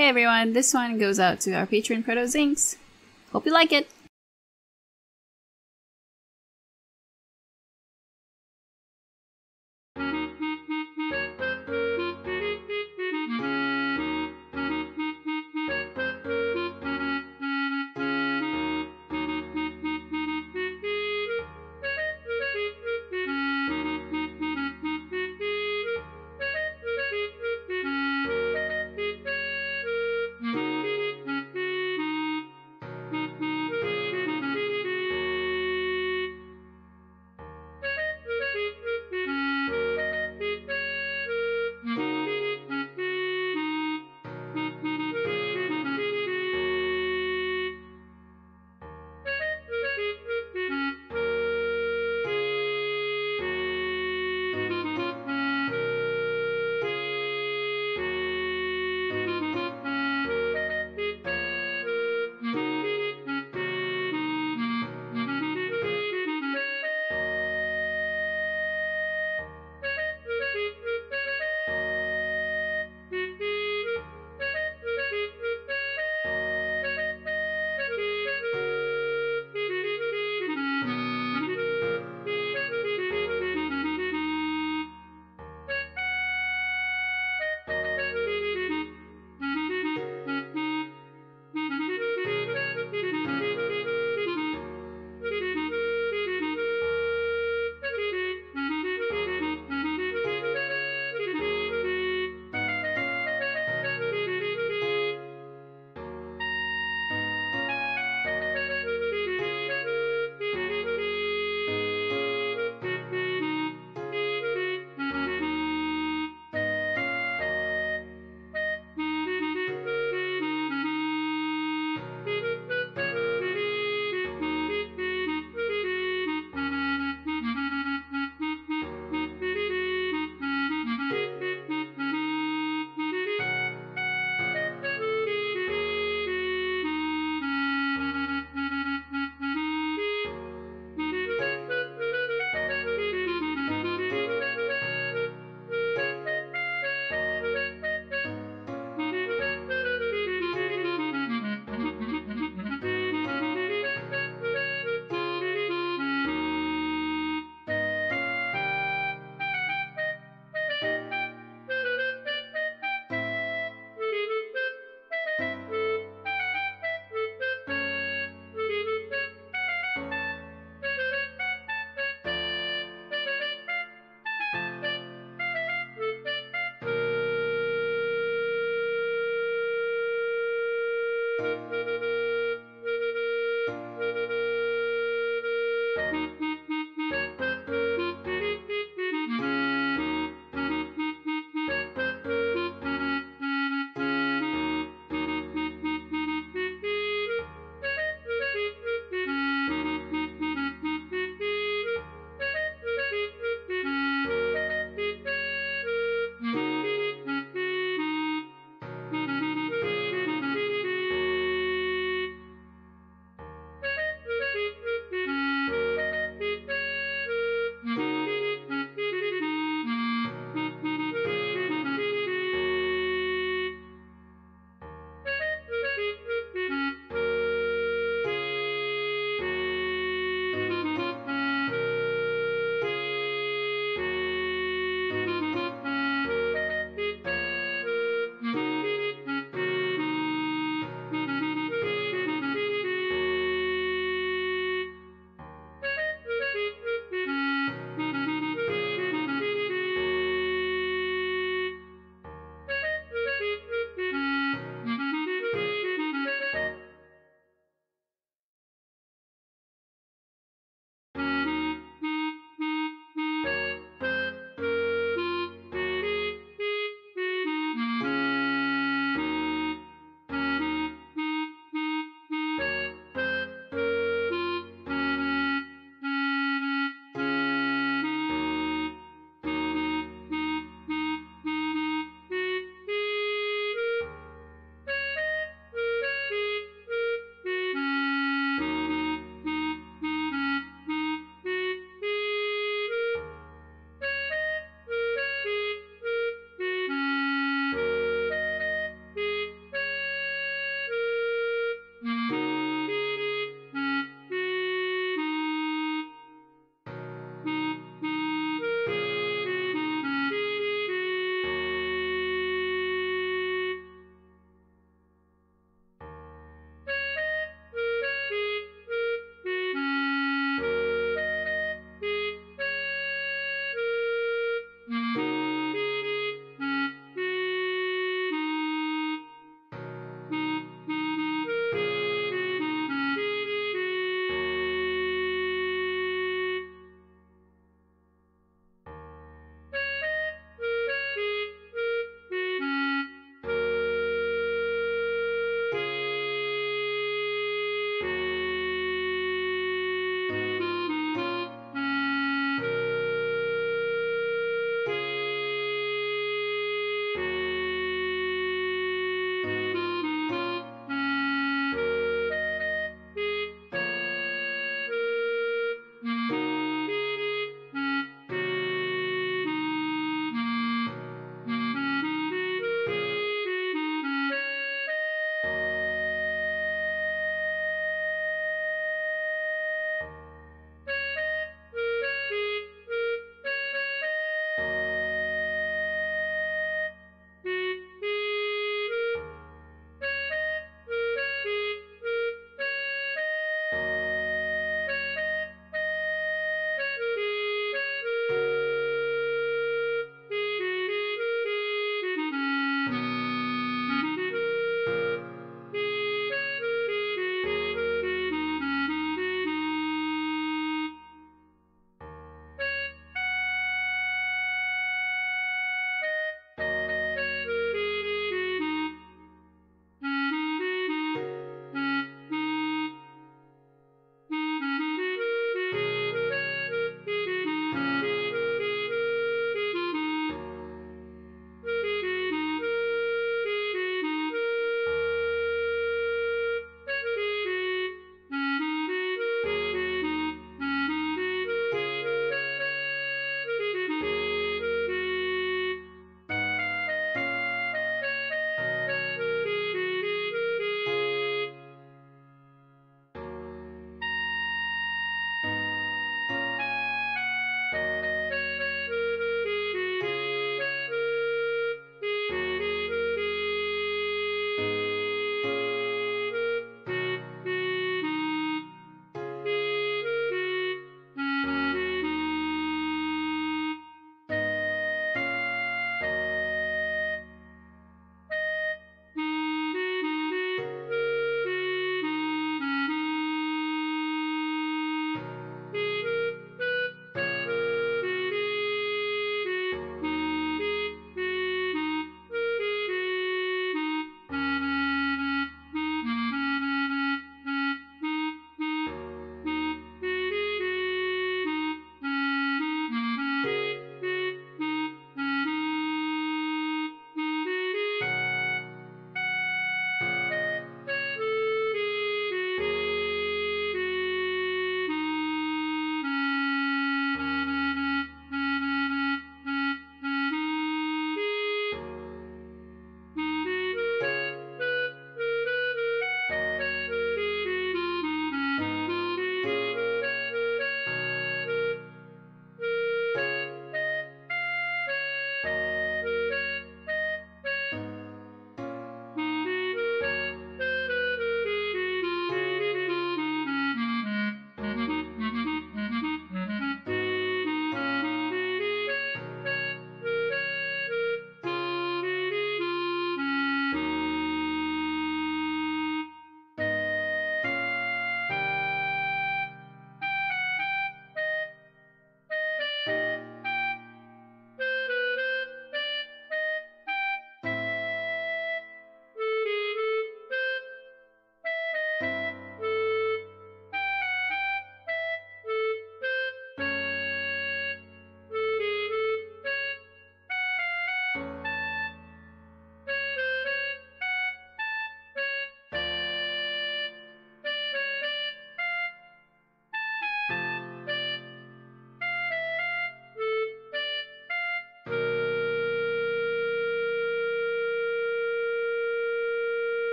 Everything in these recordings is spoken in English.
Hey everyone, this one goes out to our patron Proto Zinks. Hope you like it.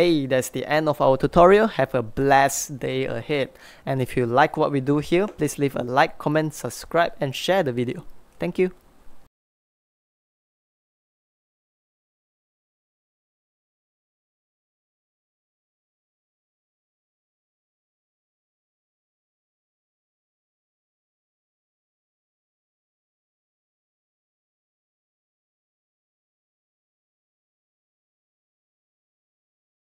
Hey, that's the end of our tutorial. Have a blessed day ahead. And if you like what we do here, please leave a like, comment, subscribe and share the video. Thank you.